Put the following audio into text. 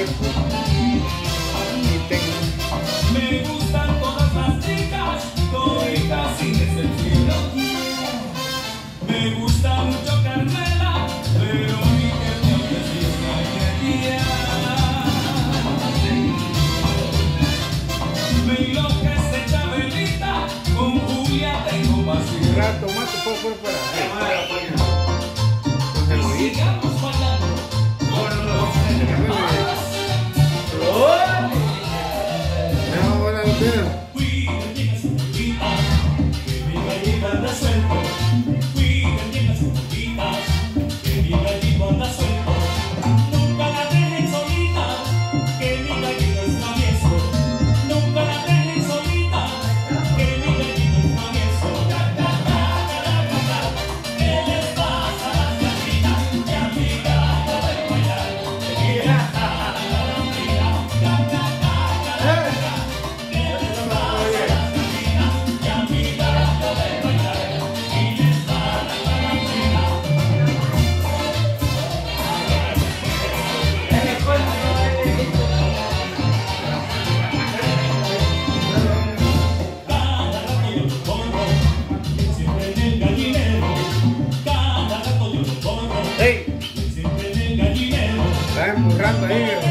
Me gustan todas las chicas, toditas sin excepción. Me gusta mucho Carmela, pero ni que me ofreciera ayer Me enloquece Chabelita, con Julia tengo pasión. Rato, más por. Yeah. empurrando ahí.